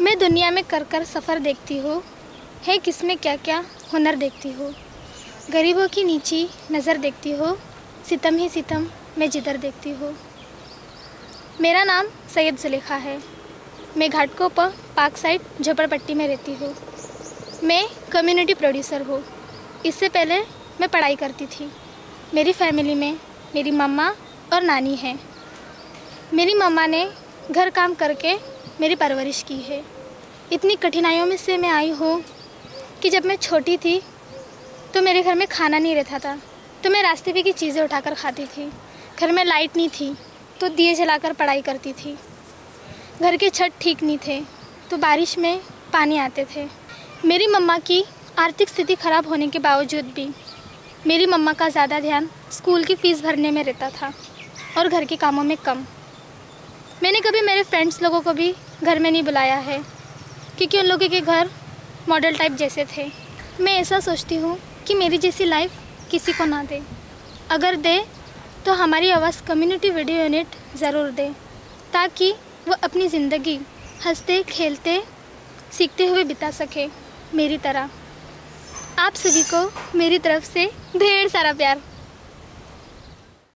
मैं दुनिया में कर कर सफ़र देखती हूँ। है किसमें क्या क्या हुनर देखती हूँ। गरीबों की नीची नज़र देखती हो। सितम ही सितम मैं जिधर देखती हूँ। मेरा नाम सैयद जुलेखा है। मैं घाटकों पर पार्क साइड झोपड़पट्टी में रहती हूँ। मैं कम्युनिटी प्रोड्यूसर हूँ। इससे पहले मैं पढ़ाई करती थी। मेरी फैमिली में मेरी मम्मा और नानी हैं। मेरी मम्मा ने घर काम करके मेरी परवरिश की है। इतनी कठिनाइयों में से मैं आई हूँ कि जब मैं छोटी थी तो मेरे घर में खाना नहीं रहता था। तो मैं रास्ते पे की चीज़ें उठाकर खाती थी। घर में लाइट नहीं थी तो दिए जलाकर पढ़ाई करती थी। घर के छत ठीक नहीं थे तो बारिश में पानी आते थे। मेरी मम्मा की आर्थिक स्थिति खराब होने के बावजूद भी मेरी मम्मा का ज़्यादा ध्यान स्कूल की फ़ीस भरने में रहता था और घर के कामों में कम। मैंने कभी मेरे फ्रेंड्स लोगों को भी घर में नहीं बुलाया है, क्योंकि उन लोगों के घर मॉडल टाइप जैसे थे। मैं ऐसा सोचती हूँ कि मेरी जैसी लाइफ किसी को ना दे। अगर दे तो हमारी आवाज़ कम्युनिटी वीडियो यूनिट ज़रूर दे, ताकि वो अपनी ज़िंदगी हँसते, खेलते, सीखते हुए बिता सके मेरी तरह। आप सभी को मेरी तरफ़ से ढेर सारा प्यार।